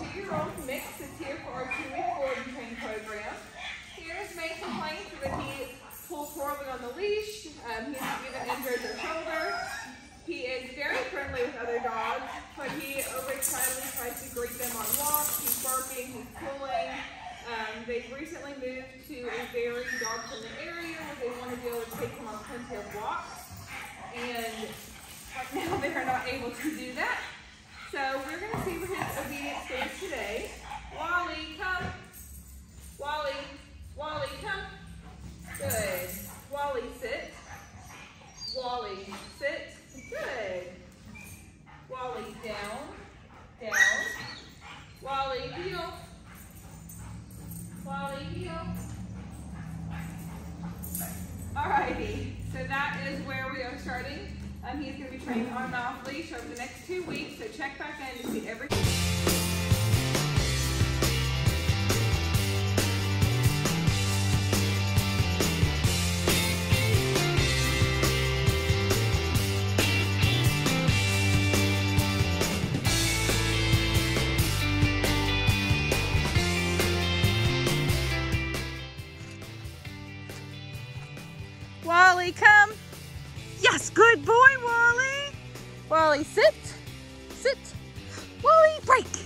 two-year-old mix that's here for our two-week board and train program. Here's main complaints that he pulls poorly on the leash. Um, he's even injured the shoulder. He is very friendly with other dogs, but he overexcitedly tries to greet them on walks. He's barking, he's pulling. Um, they've recently moved to a very dog-friendly area where they want to be able to take him on plenty of walks. And right now they are not able to do that. So we're going to see what his obedience is today. Wally, come. Wally, Wally, come. Good. Wally, sit. Wally, sit. Good. Wally, down, down. Wally, heel. Wally, heel. Alrighty, so that is where we are starting. Um, he's going to be trained on and off leash over the next two weeks, so check back in to see everything. Wally, come. Yes, good boy, Wally. Wally, sit. Sit. Wally, break.